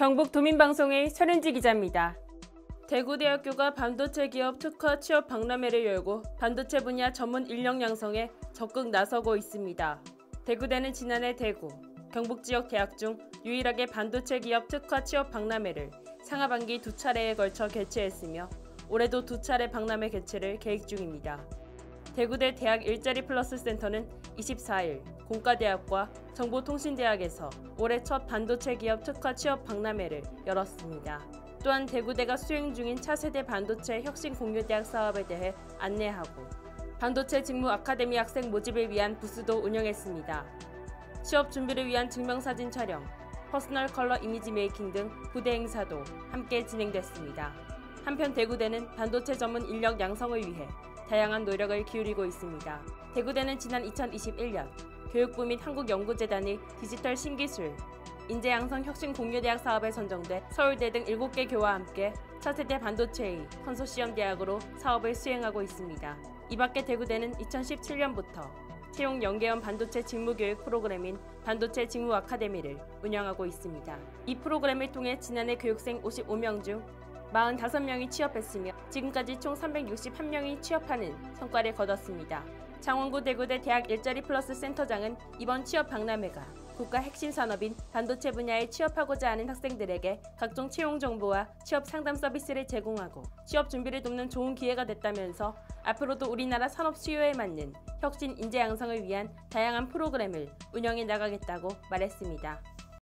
경북 도민방송의 설은지 기자입니다. 대구대학교가 반도체 기업 특화 취업 박람회를 열고 반도체 분야 전문 인력 양성에 적극 나서고 있습니다. 대구대는 지난해 대구, 경북 지역 대학 중 유일하게 반도체 기업 특화 취업 박람회를 상하반기 두 차례에 걸쳐 개최했으며 올해도 두 차례 박람회 개최를 계획 중입니다. 대구대 대학 일자리 플러스 센터는 24일 공과대학과 정보통신대학에서 올해 첫 반도체 기업 특화 취업 박람회를 열었습니다. 또한 대구대가 수행 중인 차세대 반도체 혁신 공유대학 사업에 대해 안내하고 반도체 직무 아카데미 학생 모집을 위한 부스도 운영했습니다. 취업 준비를 위한 증명사진 촬영, personal color image making 등 부대 행사도 함께 진행됐습니다. 한편 대구대는 반도체 전문 인력 양성을 위해 다양한 노력을 기울이고 있습니다. 대구대는 지난 2021년 교육부 및 한국연구재단이 디지털 신기술, 인재양성 혁신 공유대학 사업에 선정돼 서울대 등 7개 교와 함께 차세대 반도체의 컨소시엄 대학으로 사업을 수행하고 있습니다. 이 밖에 대구대는 2017년부터 채용 연계형 반도체 직무교육 프로그램인 반도체 직무 아카데미를 운영하고 있습니다. 이 프로그램을 통해 지난해 교육생 55명 중 45명이 취업했으며 지금까지 총 361명이 취업하는 성과를 거뒀습니다. 장원구 대구대 대학 일자리 플러스 센터장은 이번 취업 박람회가 국가 핵심 산업인 반도체 분야에 취업하고자 하는 학생들에게 각종 채용 정보와 취업 상담 서비스를 제공하고 취업 준비를 돕는 좋은 기회가 됐다면서 앞으로도 우리나라 산업 수요에 맞는 혁신 인재 양성을 위한 다양한 프로그램을 운영해 나가겠다고 말했습니다.